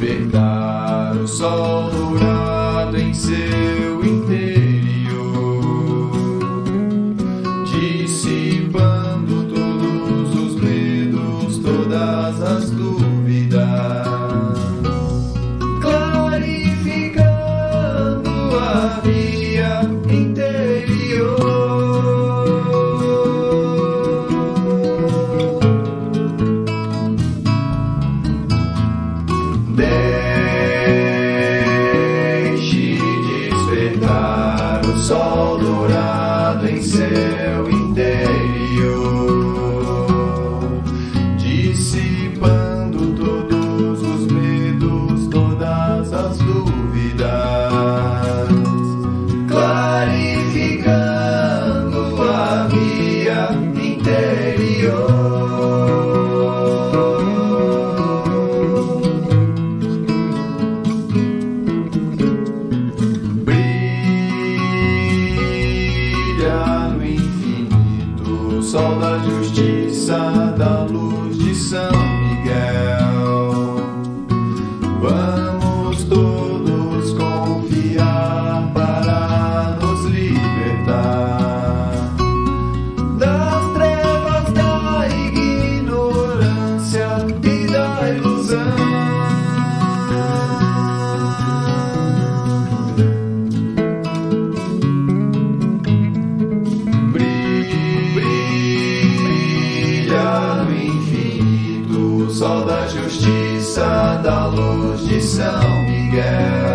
despertar o sol dourado em seu interior, dissipando todos os medos, todas as dores. Deixe despertar o sol dourado em seu interior, dissipando todos os medos, todas as dúvidas. São Miguel. Vamos todos confiar para nos libertar das trevas, da ignorância e da ilusão. Justiça, da luz de São Miguel.